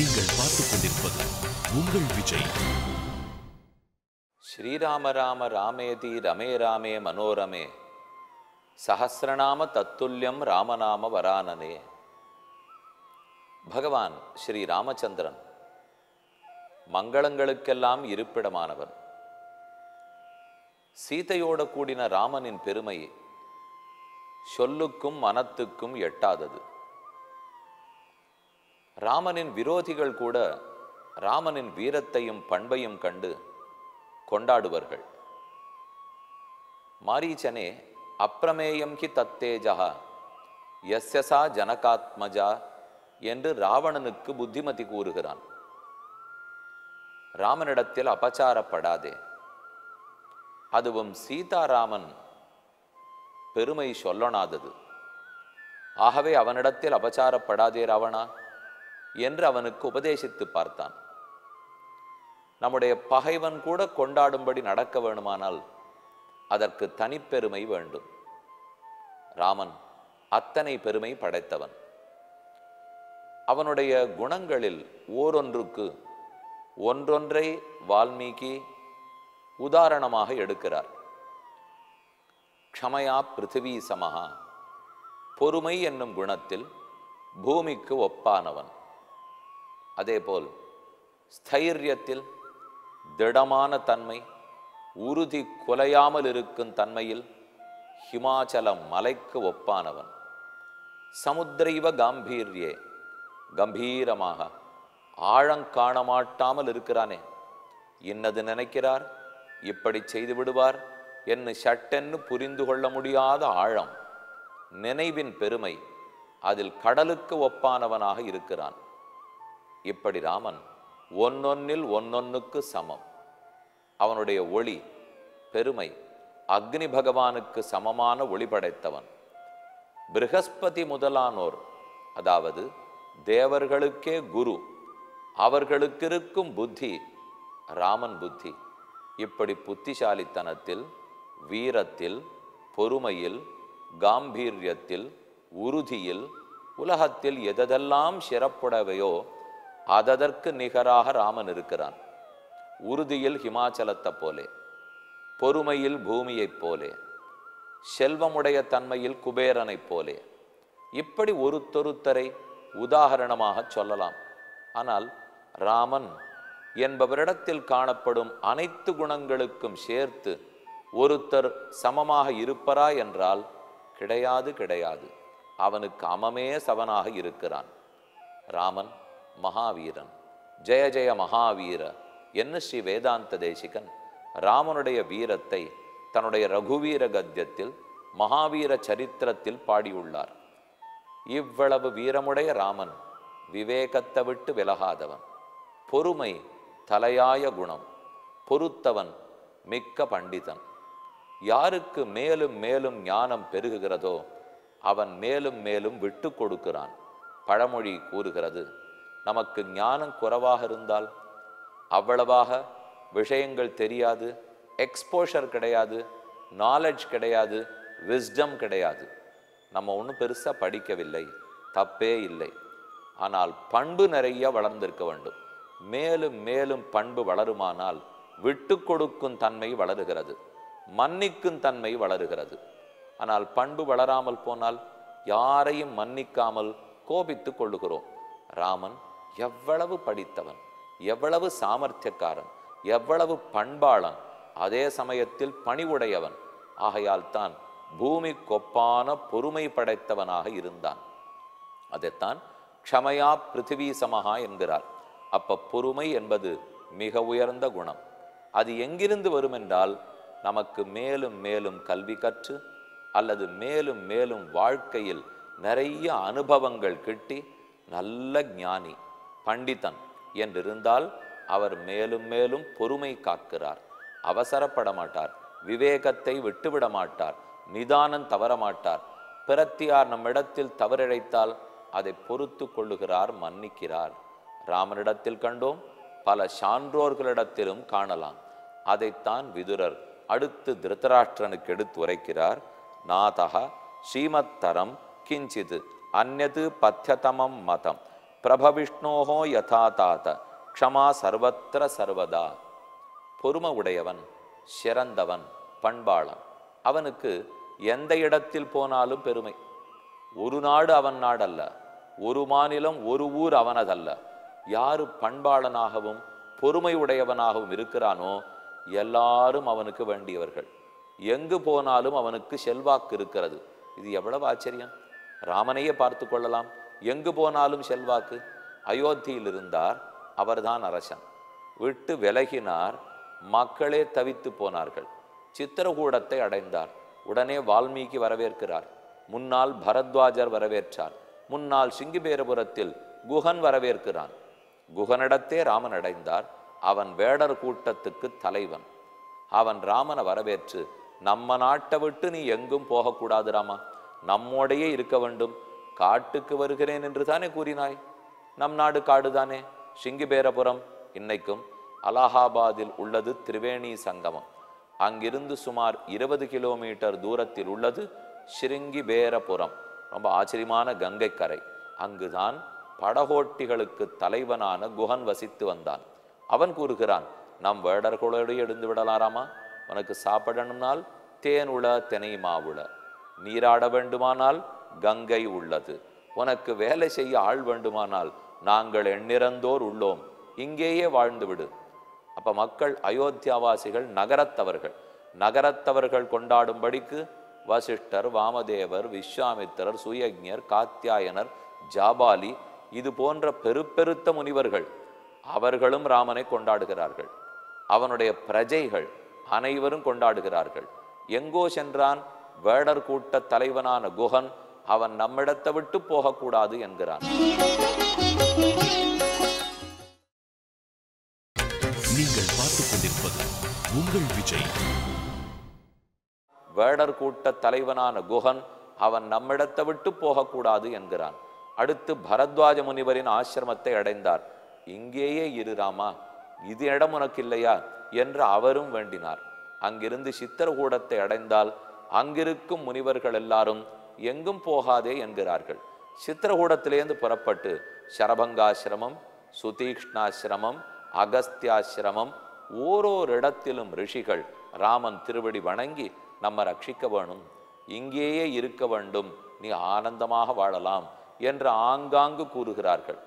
நீங்கள் பார்த்துக் கொண்டிருப்பது உங்கள் விஜய். ஸ்ரீராம ராம ராமேதி ரமே ராமே மனோரமே. சஹசிரநாம தத்துல்யம் ராமநாம வரானனே பகவான் ஸ்ரீ ராமச்சந்திரன் மங்களங்களுக்கெல்லாம் இருப்பிடமானவன் சீதையோட கூடின ராமனின் பெருமை சொல்லுக்கும் மனத்துக்கும் எட்டாதது. ராமனின் விரோதிகள் கூட ராமனின் வீரத்தையும் பண்பையும் கண்டு கொண்டாடுவர்கள். மாரீச்சனே அப்பிரமேயம் கி தத்தேஜா யஸ்யசா ஜனகாத்மஜா என்று ராவணனுக்கு புத்திமதி கூறுகிறான். ராமனிடத்தில் அபச்சாரப்படாதே. அதுவும் சீதாராமன் பெருமை சொல்லனாதது. ஆகவே அவனிடத்தில் அபச்சாரப்படாதே ராவணா. என்று அவனுக்கு உபதேசித்து பார்த்தான். நம்முடைய பகைவன் கூட கொண்டாடும்படி நடக்க வேணுமானால் அதற்கு தனிப்பெருமை வேண்டும். ராமன் அத்தனை பெருமை படைத்தவன். அவனுடைய குணங்களில் ஓரொன்றுக்கு ஒன்றொன்றை வால்மீகி உதாரணமாக எடுக்கிறார். க்ஷமயா பிருத்திவி சமஹா பொறுமை என்னும் குணத்தில் பூமிக்கு ஒப்பானவன். அதேபோல் ஸ்தைரியத்தில் திடமான தன்மை உறுதி குலையாமல் இருக்கும் தன்மையில் ஹிமாச்சலம் மலைக்கு ஒப்பானவன். சமுத்திரைவ காம்பீர்யே கம்பீரமாக ஆழங்காண மாட்டாமல் இருக்கிறானே. இன்னது நினைக்கிறார் இப்படி செய்து விடுவார் என்று சட்டென்னு புரிந்து கொள்ள முடியாத ஆழம். நினைவின் பெருமை அதில் கடலுக்கு ஒப்பானவனாக இருக்கிறான். இப்படி ராமன் ஒன்னொன்னில் ஒன்னொன்னுக்கு சமம். அவனுடைய ஒளி பெருமை அக்னி பகவானுக்கு சமமான ஒளி படைத்தவன். பிருகஸ்பதி முதலானோர் அதாவது தேவர்களுக்கே குரு அவர்களுக்கு இருக்கும் புத்தி ராமன் புத்தி இப்படி புத்திசாலித்தனத்தில் வீரத்தில் பொறுமையில் காம்பீரியத்தில் உறுதியில் உலகத்தில் எதெல்லாம் சிறப்புடவையோ அததற்கு நிகராக ராமன் இருக்கிறான். உறுதியில் ஹிமாச்சலத்தை போலே பொறுமையில் பூமியைப் போலே செல்வமுடைய தன்மையில் குபேரனைப் போலே. இப்படி ஒருத்தொருத்தரை உதாகரணமாக சொல்லலாம். ஆனால் ராமன் என்பவரிடத்தில் காணப்படும் அனைத்து குணங்களுக்கும் சேர்த்து ஒருத்தர் சமமாக இருப்பரா என்றால் கிடையாது கிடையாது. அவனுக்கு அமமே சவனாக இருக்கிறான். ராமன் மகாவீரன். ஜெய ஜெய மகாவீர. என்ன ஸ்ரீ வேதாந்த தேசிகன்? ராமனுடைய வீரத்தை தன்னுடைய ரகுவீர கத்தியத்தில் மகாவீர சரித்திரத்தில் பாடியுள்ளார். இவ்வளவு வீரமுடைய ராமன் விவேகத்தை விட்டு விலகாதவன். பொறுமை தலையாய குணம் பொறுத்தவன் மிக்க பண்டிதன். யாருக்கு மேலும் மேலும் ஞானம் பெருகுகிறதோ அவன் மேலும் மேலும் விட்டு கொடுக்கிறான். பழமொழி கூறுகிறது நமக்கு ஞானம் குறைவாக இருந்தால் அவ்வளவாக விஷயங்கள் தெரியாது எக்ஸ்போஷர் கிடையாது நாலெட்ஜ் கிடையாது விஸ்டம் கிடையாது. நம்ம ஒன்றும் பெருசாக படிக்கவில்லை தப்பே இல்லை. ஆனால் பண்பு நிறைய வளர்ந்திருக்க வேண்டும். மேலும் மேலும் பண்பு வளருமானால் விட்டு கொடுக்கும் தன்மை வளருகிறது மன்னிக்கும் தன்மை வளருகிறது. ஆனால் பண்பு வளராமல் போனால் யாரையும் மன்னிக்காமல் கோபித்துக் கொள்ளுகிறோம். ராமன் எவ்வளவு படித்தவன் எவ்வளவு சாமர்த்தியக்காரன் எவ்வளவு பண்பாளன் அதே சமயத்தில் பணிவுடையவன். ஆகையால் தான் பூமி கொப்பான பொறுமை படைத்தவனாக இருந்தான். அதைத்தான் க்ஷமையா பிருத்திவி சமஹா என்கிறார். அப்ப பொறுமை என்பது மிக உயர்ந்த குணம். அது எங்கிருந்து வரும் என்றால் நமக்கு மேலும் மேலும் கல்வி கற்று அல்லது மேலும் மேலும் வாழ்க்கையில் நிறைய அனுபவங்கள் கிட்டி நல்ல ஞானி பண்டிதன் என்றிருந்தால் அவர் மேலும் மேலும் பொறுமை காக்கிறார். அவசரப்பட மாட்டார் விவேகத்தை விட்டுவிட மாட்டார் நிதானம் தவற மாட்டார் பிரத்தியார் நம்மிடத்தில் தவறிழைத்தால் அதை பொறுத்து கொள்ளுகிறார் மன்னிக்கிறார். ராமனிடத்தில் கண்டோம் பல சான்றோர்களிடத்திலும் காணலாம். அதைத்தான் விதுரர் அடுத்து திருதராஷ்டிரனுக்கு எடுத்து உரைக்கிறார். நாதக ஸ்ரீமத்தரம் கிஞ்சிது அந்நது பத்தியதமம் மதம். பிரபவிஷ்ணோஹோ யதா தாத்த க்ஷமா சர்வத்திர சர்வதா. பொறுமை உடையவன் சிறந்தவன் பண்பாளன். அவனுக்கு எந்த இடத்தில் போனாலும் பெருமை. ஒரு நாடு அவன் நாடல்ல ஒரு மாநிலம் ஒரு ஊர் அவனதல்ல. யாரு பண்பாளனாகவும் பொறுமை உடையவனாகவும் இருக்கிறானோ எல்லாரும் அவனுக்கு வேண்டியவர்கள். எங்கு போனாலும் அவனுக்கு செல்வாக்கு இருக்கிறது. இது எவ்வளவு ஆச்சரியம். ராமனையே பார்த்து கொள்ளலாம். எங்கு போனாலும் செல்வாக்கு. அயோத்தியில் இருந்தார் அவர்தான் அரசன். விட்டு விலகினார் மக்களே தவித்து போனார்கள். சித்திரகூடத்தை அடைந்தார் உடனே வால்மீகி வரவேற்கிறார். முன்னால் பரத்வாஜர் வரவேற்றார் முன்னால் சிங்கிபேரபுரத்தில் குகன் வரவேற்கிறான். குகனிடத்தே ராமன் அடைந்தார் அவன் வேடர் கூட்டத்துக்கு தலைவன். அவன் ராமனை வரவேற்று நம்ம நாட்டை விட்டு நீ எங்கும் போகக்கூடாது ராமா. நம்மோடையே இருக்க வேண்டும். காட்டுக்கு வருகிறேன் என்று தானே கூறினாய்? நம் நாடு காடுதானே சிங்கிபேரபுரம் இன்னைக்கும் அலகாபாத்தில் உள்ளது திரிவேணி சங்கமம். அங்கிருந்து சுமார் இருபது கிலோமீட்டர் தூரத்தில் உள்ளது ஸ்ருங்கிபேரபுரம் ரொம்ப ஆச்சரியமான கங்கை கரை. அங்குதான் படகோட்டிகளுக்கு தலைவனான குகன் வசித்து வந்தான். அவன் கூறுகிறான் நம் வேடர்களோடு எழுந்து விடலாராமா? உனக்கு சாப்பிடணும்னால் தேன் உள தெனை மாவுள நீராட வேண்டுமானால் கங்கை உள்ளது. உனக்கு வேலை செய்ய ஆள் வேண்டுமானால் நாங்கள் எண்ணிறந்தோர் உள்ளோம். இங்கேயே வாழ்ந்து விடு அப்ப மக்கள் அயோத்தியாவாசிகள் நகரத்தவர்கள். நகரத்தவர்கள் கொண்டாடும்படிக்கு வசிஷ்டர் வாமதேவர் விஸ்வாமித்திரர் சுயஜர் காத்தியாயனர் ஜாபாலி இது போன்ற பெருப்பெருத்த முனிவர்கள் அவர்களும் ராமனை கொண்டாடுகிறார்கள். அவனுடைய பிரஜைகள் அனைவரும் கொண்டாடுகிறார்கள். எங்கோ சென்றான் வேடர் கூட்ட தலைவனான குகன் அவன் நம்மிடத்தை விட்டு போகக்கூடாது என்கிறான். நீங்கள் பார்த்துக் கொண்டிருப்பது உங்கள் விஜய். வேடர் கூட்ட தலைவனான குகன் அவன் நம்மிடத்தை விட்டு போகக்கூடாது என்கிறான். அடுத்து பரத்வாஜ முனிவரின் ஆசிரமத்தை அடைந்தார். இங்கேயே இரு ராமா இது இடம் உனக்கு இல்லையா என்று அவரும் வேண்டினார். அங்கிருந்து சித்திரகூடத்தை அடைந்தால் அங்கிருக்கும் முனிவர்கள் எல்லாரும் எங்கும் போகாதே என்கிறார்கள். சித்திரகூடத்திலேருந்து புறப்பட்டு சரபங்காசிரமம் சுதீக்ஷ்ணாசிரமம் அகஸ்தியாசிரமம் ஓரோரு இடத்திலும் ரிஷிகள் ராமன் திருவடி வணங்கி நம்ம ரட்சிக்க வேணும். இங்கேயே இருக்க வேண்டும். நீ ஆனந்தமாக வாழலாம் என்று ஆங்காங்கு கூறுகிறார்கள்.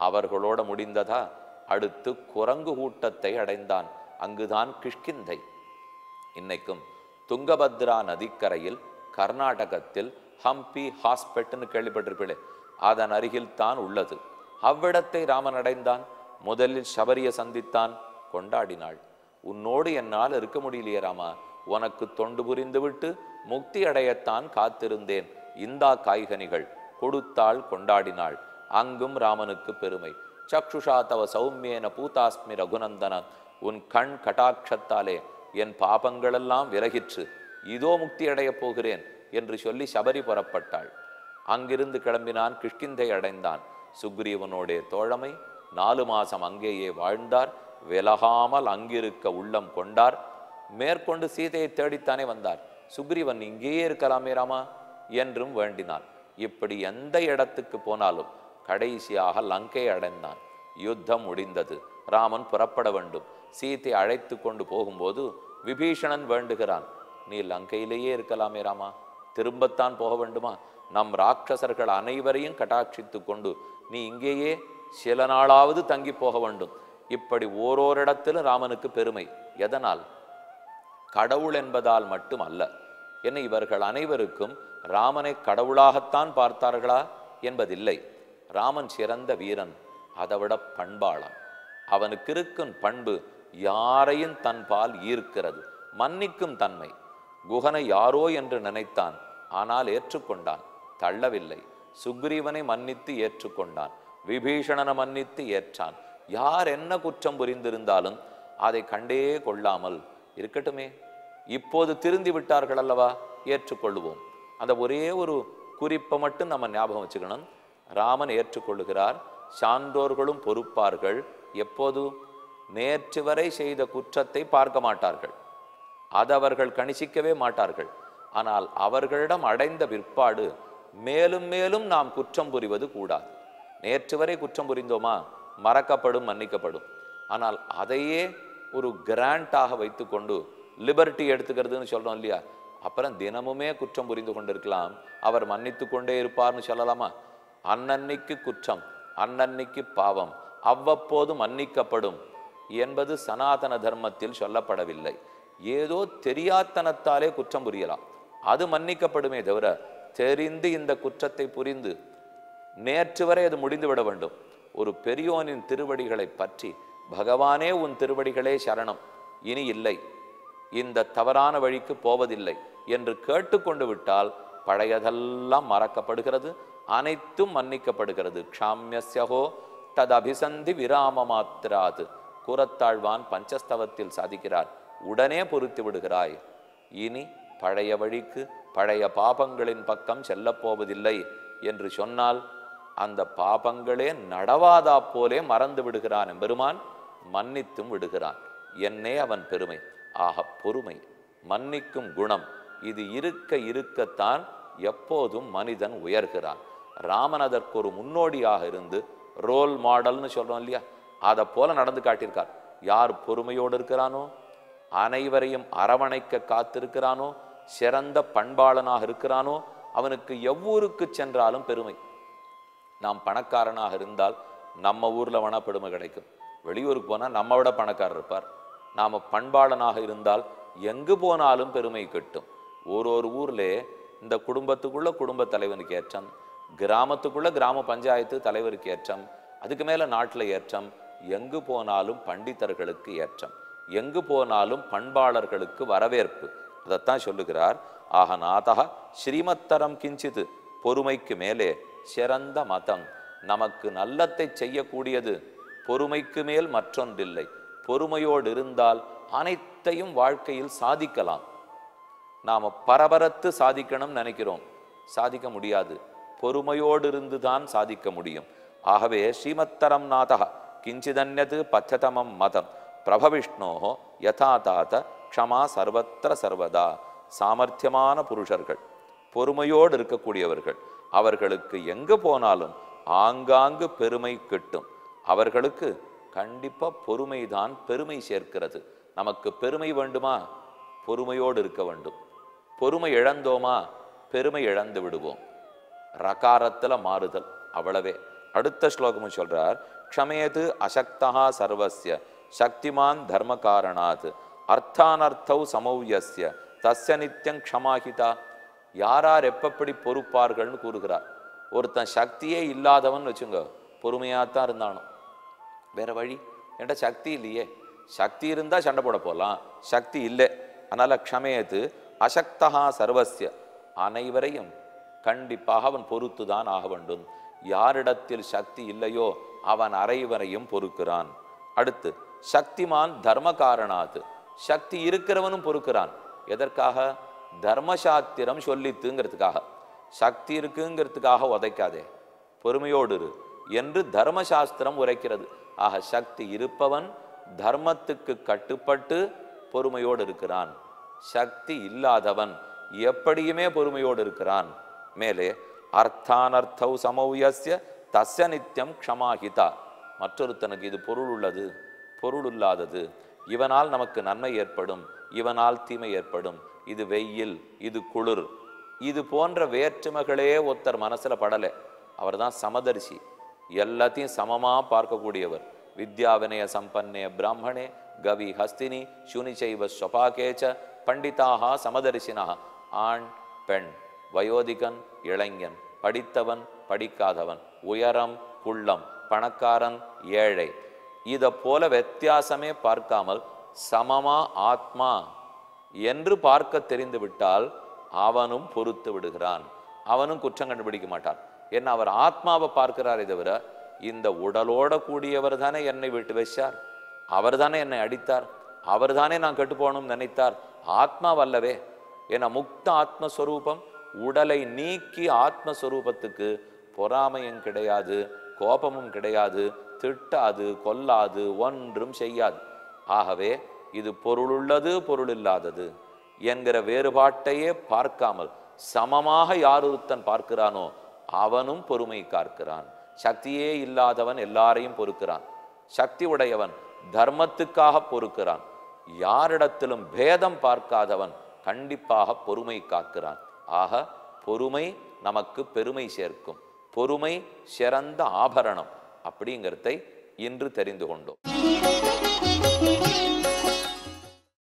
அவர்களோட முடிந்ததா? அடுத்து குரங்கு கூட்டத்தை அடைந்தான். அங்குதான் கிஷ்கிந்தை. இன்னைக்கும் துங்கபத்ரா நதிக்கரையில் கர்நாடகத்தில் ஹம்பி ஹாஸ்பெட்னு கேள்விப்பட்டிருப்பீளே அதன் அருகில் தான் உள்ளது. அவ்விடத்தை ராமன் அடைந்தான் முதலில் சபரியை சந்தித்தான் கொண்டாடினாள். உன்னோடு என்னால் இருக்க முடியலையே ராமா உனக்கு தொண்டு புரிந்துவிட்டு முக்தி அடையத்தான் காத்திருந்தேன் இந்தா காய்கனிகள் கொடுத்தாள் கொண்டாடினாள். அங்கும் ராமனுக்கு பெருமை. சக்ஷுஷா தவ சௌமியேன பூதாஸ்மி ரகுநந்தன உன் கண் கட்டாட்சத்தாலே என் பாபங்களெல்லாம் விலகிற்று இதோ முக்தி அடையப் போகிறேன். என்று சொல்லி சபரி புறப்பட்டாள். அங்கிருந்து கிளம்பினான் கிஷ்கிந்தை அடைந்தான். சுக்ரீவனுடைய தோழமை நாலு மாசம் அங்கேயே வாழ்ந்தார். விலகாமல் அங்கிருக்க உள்ளம் கொண்டார். மேற்கொண்டு சீதையை தேடித்தானே வந்தார். சுக்ரீவன் இங்கேயே இருக்கலாமே ராமா என்றும் வேண்டினான். இப்படி எந்த இடத்துக்கு போனாலும் கடைசியாக லங்கை அடைந்தான். யுத்தம் முடிந்தது. ராமன் புறப்பட வேண்டும். சீத்தை அழைத்து கொண்டு போகும்போது விபீஷணன் வேண்டுகிறான். நீ லங்கையிலேயே இருக்கலாமே ராமா திரும்பத்தான் போக வேண்டுமா? நம் ராட்சசர்கள் அனைவரையும் கட்டாட்சித்து கொண்டு நீ இங்கேயே சில நாளாவது தங்கி போக வேண்டும். இப்படி ஓரோரிடத்திலும் ராமனுக்கு பெருமை. எதனால்? கடவுள் என்பதால் மட்டும் அல்ல என்ன இவர்கள் அனைவருக்கும் ராமனை கடவுளாகத்தான் பார்த்தார்களா? என்பதில்லை. ராமன் சிறந்த வீரன் அதைவிட பண்பாளன். அவனுக்கு இருக்கும் பண்பு யாரையும் தன்பால் ஈர்க்கிறது மன்னிக்கும் தன்மை. குகனை யாரோ என்று நினைத்தான். ஆனால் ஏற்றுக்கொண்டான். தள்ளவில்லை. சுக்ரீவனை மன்னித்து ஏற்றுக்கொண்டான். விபீஷணனை மன்னித்து ஏற்றான். யார் என்ன குற்றம் புரிந்திருந்தாலும் அதை கண்டே கொள்ளாமல் இருக்கட்டுமே. இப்போது திருந்தி விட்டார்கள் அல்லவா? ஏற்றுக்கொள்ளுவோம். அந்த ஒரே ஒரு குறிப்பை மட்டும் நம்ம ஞாபகம் வச்சுக்கணும். ராமன் ஏற்றுக்கொள்ளுகிறார். சான்றோர்களும் பொறுப்பார்கள். எப்போது? நேற்று வரை செய்த குற்றத்தை பார்க்க மாட்டார்கள். அது அவர்கள் கணிசிக்கவே மாட்டார்கள். ஆனால் அவர்களிடம் அடைந்த பிற்பாடு மேலும் மேலும் நாம் குற்றம் புரிவது கூடாது. நேற்று வரை குற்றம் புரிந்தோமா? மறக்கப்படும் மன்னிக்கப்படும். ஆனால் அதையே ஒரு கிராண்டாக வைத்துக்கொண்டு லிபர்ட்டி எடுத்துக்கிறதுன்னு சொல்றோம் இல்லையா? அப்புறம் தினமுமே குற்றம் புரிந்து கொண்டிருக்கலாம். அவர் மன்னித்து கொண்டே இருப்பார்னு சொல்லலாமா? அன்னன்னைக்கு குற்றம் அன்னன்னைக்கு பாவம் அவ்வப்போது மன்னிக்கப்படும் என்பது சனாதன தர்மத்தில் சொல்லப்படவில்லை. ஏதோ தெரியாத்தனத்தாலே குற்றம் புரியலாம். அது மன்னிக்கப்படுமே தவிர தெரிந்து இந்த குற்றத்தை புரிந்து நேற்று வரை அது முடிந்துவிட வேண்டும். ஒரு பெரியோனின் திருவடிகளை பற்றி பகவானே உன் திருவடிகளே சரணம். இனி இல்லை. இந்த தவறான வழிக்கு போவதில்லை என்று கேட்டுக்கொண்டு விட்டால் பழையதெல்லாம் மறக்கப்படுகிறது. அனைத்தும் மன்னிக்கப்படுகிறது. க்ஷாமியஸ்யஹோ தது அபிசந்தி விராம மாத்திராது கூறத்தாழ்வான் பஞ்சஸ்தவத்தில் சாதிக்கிறார். உடனே பொறுத்து விடுகிறாய். இனி பழைய வழிக்கு பழைய பாபங்களின் பக்கம் செல்லப்போவதில்லை என்று சொன்னால் அந்த பாபங்களே நடவாதா போலே மறந்து விடுகிறான் எம்பெருமான். மன்னித்தும் விடுகிறான். என்னே அவன் பெருமை. ஆக பொறுமை மன்னிக்கும் குணம் இது இருக்க இருக்கத்தான் எப்போதும் மனிதன் உயர்கிறான். ராமன் அதற்கு ஒரு முன்னோடியாக இருந்து ரோல் மாடல்னு சொல்றோம் இல்லையா? அதை போல நடந்து காட்டியிருக்கார். யார் பொறுமையோடு இருக்கிறானோ? அனைவரையும் அரவணைக்க காத்திருக்கிறானோ? சிறந்த பண்பாளனாக இருக்கிறானோ அவனுக்கு எவ்வூருக்கு சென்றாலும் பெருமை. நாம் பணக்காரனாக இருந்தால் நம்ம ஊர்ல வேணா பெருமை கிடைக்கும். வெளியூருக்கு போனால் நம்ம விட பணக்காரர் இருப்பார். நாம பண்பாளனாக இருந்தால் எங்கு போனாலும் பெருமை கிட்டும். ஒரு ஒரு ஊர்ல இந்த குடும்பத்துக்குள்ள குடும்ப தலைவனுக்கு ஏற்றம் கிராமத்துக்குள்ள கிராம பஞ்சாயத்து தலைவருக்கு ஏற்றம் அதுக்கு மேல நாட்டுல ஏற்றம் எங்கு போனாலும் பண்டிதர்களுக்கு ஏற்றம் எங்கு போனாலும் பண்பாளர்களுக்கு வரவேற்பு. அதைத்தான் சொல்லுகிறார். ஆக நாதக ஸ்ரீமத்தரம் கிஞ்சித் பொறுமைக்கு மேலே சிறந்த மதம். நமக்கு நல்லத்தை செய்யக்கூடியது பொறுமைக்கு மேல் மற்றொன்றில்லை. பொறுமையோடு இருந்தால் அனைத்தையும் வாழ்க்கையில் சாதிக்கலாம். நாம் பரபரத்து சாதிக்கணும்னு நினைக்கிறோம். சாதிக்க முடியாது. பொறுமையோடு இருந்து தான் சாதிக்க முடியும். ஆகவே ஸ்ரீமத்தரம் நாதக கிஞ்சிதன்யது பச்சதமம் மதம். பிரபவிஷ்ணோ யதா தாத க்ஷமா சர்வத்திர சர்வதா சாமர்த்தியமான புருஷர்கள் பொறுமையோடு இருக்கக்கூடியவர்கள். அவர்களுக்கு எங்கு போனாலும் ஆங்காங்கு பெருமை கிட்டும். அவர்களுக்கு கண்டிப்பா பொறுமைதான் பெருமை சேர்க்கிறது. நமக்கு பெருமை வேண்டுமா? பொறுமையோடு இருக்க வேண்டும். பொறுமை இழந்தோமா? பெருமை இழந்து விடுவோம். ரகாரத்துல மாறுதல் அவ்வளவே. அடுத்த ஸ்லோகமும் சொல்றார் க்ஷமேது அசக்தா சர்வசிய சக்திமான் தர்ம காரணாத். அர்த்தானர்த்தௌ சமௌயஸ்ய. தஸ்ய நித்தியம் க்ஷமாஹிதா யாரார் எப்பப்படி பொறுப்பார்கள்னு கூறுகிறார். ஒருத்தன் சக்தியே இல்லாதவன் வச்சுங்க பொறுமையாத்தான் இருந்தானோ. வேற வழி? என்கிட்ட சக்தி இல்லையே. சக்தி இருந்தால் சண்டை போட போகலாம் சக்தி இல்லை. அதனால க்ஷமேது அசக்தகா சர்வஸ்ய. அனைவரையும் கண்டிப்பாக அவன் பொறுத்து தான் ஆக வேண்டும். யாரிடத்தில் சக்தி இல்லையோ அவன் அரைவரையும் பொறுக்கிறான். அடுத்து சக்திமான் தர்ம காரணாத்து சக்தி இருக்கிறவனும் பொறுக்கிறான். எதற்காக? தர்மசாத்திரம் சொல்லித்துங்கிறதுக்காக. சக்தி இருக்குங்கிறதுக்காக உதைக்காதே. பொறுமையோடு இரு என்று தர்மசாஸ்திரம் உரைக்கிறது. ஆக சக்தி இருப்பவன் தர்மத்துக்கு கட்டுப்பட்டு பொறுமையோடு இருக்கிறான். சக்தி இல்லாதவன் எப்படியுமே பொறுமையோடு இருக்கிறான். மேலே அர்த்தானர்த்தௌ சமௌயசிய தச நித்தியம் க்ஷமாஹிதா. மற்றொருத்தனுக்கு இது பொருள் உள்ளது. பொருள் இல்லாதது. இவனால் நமக்கு நன்மை ஏற்படும் இவனால் தீமை ஏற்படும். இது வெயில் இது குளிர். இது போன்ற வேற்றுமைகளே ஒருத்தர் மனசுல படலை. அவர்தான் சமதரிசி. எல்லாத்தையும் சமமா பார்க்கக்கூடியவர். வித்யாவினய சம்பன்னே பிராமணே கவி ஹஸ்தினி சுனிச்சைவ ஸ்வபாகேச்ச பண்டிதாக சமதரிசினா ஆண் பெண் வயோதிகன் இளைஞன் படித்தவன் படிக்காதவன் உயரம் குள்ளம் பணக்காரன் ஏழை. இதை போல வித்தியாசமே பார்க்காமல் சமமா ஆத்மா என்று பார்க்க தெரிந்து விட்டால் அவனும் பொறுத்து விடுகிறான். அவனும் குற்றம் கண்டுபிடிக்க மாட்டான். என்ன அவர் ஆத்மாவை பார்க்கிறாரே தவிர இந்த உடலோட கூடியவர் தானே என்னை விட்டு வச்சார். அவர் தானே என்னை அடித்தார். அவர் தானே நான் கெட்டு போகணும்னு நினைத்தார். ஆத்மா வல்லவே என முக்த ஆத்மஸ்வரூபம் உடலை நீக்கி ஆத்மஸ்வரூபத்துக்கு பொறாமையும் கிடையாது. கோபமும் கிடையாது திட்டாது கொல்லாது ஒன்றும் செய்யாது. ஆகவே இது பொருளுள்ளது பொருள் இல்லாதது என்கிற வேறுபாட்டையே பார்க்காமல் சமமாக யார் ஒருத்தன் பார்க்கிறானோ அவனும் பொறுமை காக்கிறான். சக்தியே இல்லாதவன் எல்லாரையும் பொறுக்கிறான். சக்தி உடையவன் தர்மத்துக்காக பொறுக்கிறான். யாரிடத்திலும் பேதம் பார்க்காதவன் கண்டிப்பாக பொறுமை காக்கிறான். ஆக பொறுமை நமக்கு பெருமை சேர்க்கும். பொறுமை சிறந்த ஆபரணம் அப்படிங்கிறதை இன்று தெரிந்து கொண்டோம்.